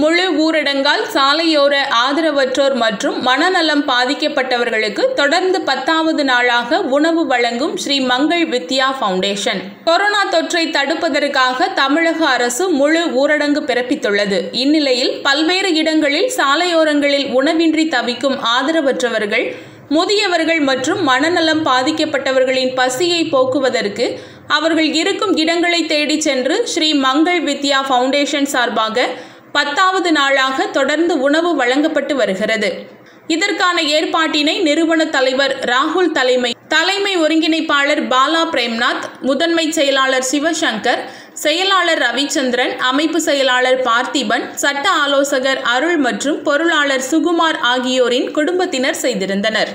முழு ஊரடங்கால் சாலையோர ஆதரவற்றோர் மற்றும் மனநலம் பாதிக்கப்பட்டவர்களுக்கு தொடர்ந்து பத்தாவது நாளாக உணவு வழங்கும் ஸ்ரீ மங்கள் வித்யா ஃபவுண்டேஷன். கொரோனா தொற்றை தடுப்பதற்காக தமிழக அரசு முழு ஊரடங்கு பிறப்பித்துள்ளது. இந்நிலையில் பல்வேறு இடங்களில் சாலையோரங்களில் உணவின்றி தவிக்கும் ஆதரவற்றவர்கள் முதியவர்கள் மற்றும் மனநலம் பாதிக்கப்பட்டவர்களின் பசியை போக்குவதற்கு அவர்கள் இருக்கும் இடங்களை தேடிச் சென்று ஸ்ரீ மங்கள் வித்யா ஃபவுண்டேஷன் சார்பாக பத்தாவது நாளாக தொடர்ந்து உணவு வழங்கப்பட்டு வருகிறது. இதற்கான ஏற்பாட்டினை நிறுவன தலைவர் ராகுல் தலைமை தலைமை ஒருங்கிணைப்பாளர் பாலா பிரேம்நாத் முதன்மை செயலாளர் சிவசங்கர் செயலாளர் ரவிச்சந்திரன் அமைப்பு செயலாளர் பார்த்திபன் சட்ட ஆலோசகர் அருள் மற்றும் பொருளாளர் சுகுமார் ஆகியோரின் குடும்பத்தினர் செய்திருந்தனர்.